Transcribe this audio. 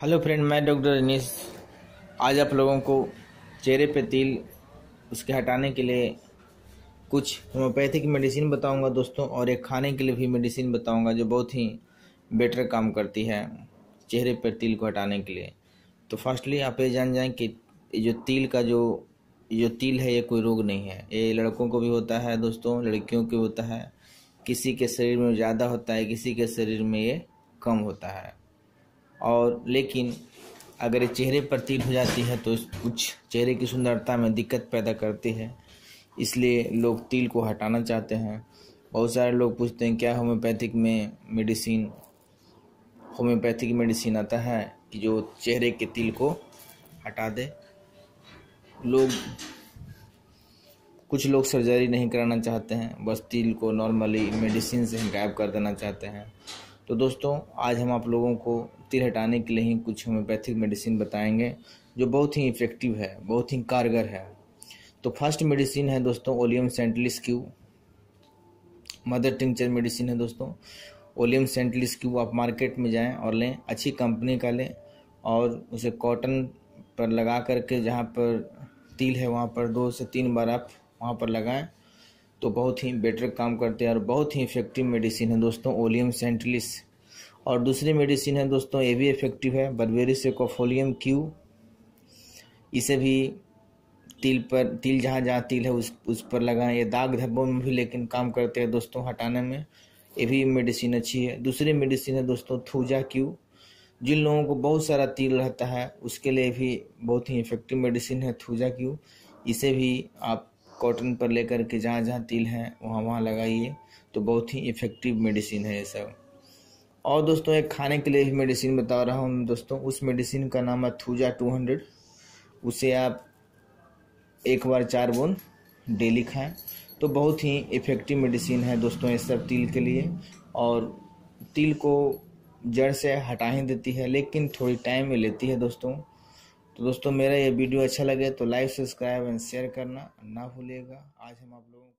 Hello friend, मैं doctor Anees आज आप लोगों को चेहरे पे तिल, उसके हटाने के लिए कुछ होम्योपैथिक मेडिसिन बताऊँगा दोस्तों, और एक खाने के लिए भी मेडिसिन बताऊँगा जो बहुत ही बेटर काम करती है चेहरे पर तिल को हटाने के लिए। तो फर्स्टली आप ये जान जाएँ कि जो तिल का जो जो तिल है, ये कोई रोग नहीं है। ये लड़कों को भी होता है दोस्तों, लड़कियों को होता है। किसी के शरीर में ज़्यादा होता है, किसी के शरीर में ये कम होता है। और लेकिन अगर ये चेहरे पर तिल हो जाती है तो कुछ चेहरे की सुंदरता में दिक्कत पैदा करती है। इसलिए लोग तिल को हटाना चाहते हैं। बहुत सारे लोग पूछते हैं, क्या होम्योपैथिक में मेडिसिन, होम्योपैथिक मेडिसिन आता है कि जो चेहरे के तिल को हटा दे? लोग, कुछ लोग सर्जरी नहीं कराना चाहते हैं, बस तिल को नॉर्मली मेडिसिन से गायब कर देना चाहते हैं। तो दोस्तों, आज हम आप लोगों को तिल हटाने के लिए ही कुछ होम्योपैथिक मेडिसिन बताएँगे, जो बहुत ही इफ़ेक्टिव है, बहुत ही कारगर है। तो फ़र्स्ट मेडिसिन है दोस्तों, oleum सेंटलिस Q. Mother tincture medicine है दोस्तों। ओलियम सेंटलिस क्यू आप मार्केट में जाएँ और लें, अच्छी कंपनी का लें और उसे कॉटन पर लगा करके जहाँ पर तिल है, वहाँ पर दो से तीन बार आप वहाँ पर लगाएँ तो बहुत ही बेटर काम करते हैं और बहुत ही इफ़ेक्टिव मेडिसिन है दोस्तों, ओलियम सेंटलिस। और दूसरी मेडिसिन है दोस्तों, ये भी इफ़ेक्टिव है, बर्बेरी से कोफोलियम क्यू इसे भी तिल पर, तिल जहाँ जहाँ तिल है, उस उस पर लगाएँ। ये दाग धब्बों में भी लेकिन काम करते हैं दोस्तों, हटाने में। ये भी मेडिसिन अच्छी है। दूसरी मेडिसिन है दोस्तों, थूजा क्यू जिन लोगों को बहुत सारा तिल रहता है, उसके लिए भी बहुत ही इफ़ेक्टिव मेडिसिन है थूजा क्यू इसे भी आप कॉटन पर लेकर के जहाँ जहाँ तिल हैं, वहाँ वहाँ लगाइए तो बहुत ही इफ़ेक्टिव मेडिसिन है ये सब। और दोस्तों, एक खाने के लिए मेडिसिन बता रहा हूँ दोस्तों। उस मेडिसिन का नाम है थूजा टू हंड्रेड उसे आप एक बार चार बोन डेली खाएँ। तो बहुत ही इफ़ेक्टिव मेडिसिन है दोस्तों ये सब तिल के लिए। और तिल को जड़ से हटा ही देती है, लेकिन थोड़ी टाइम में लेती है दोस्तों। तो दोस्तों, मेरा ये वीडियो अच्छा लगे तो लाइक सब्सक्राइब एंड शेयर करना ना भूलिएगा। आज हम आप लोगों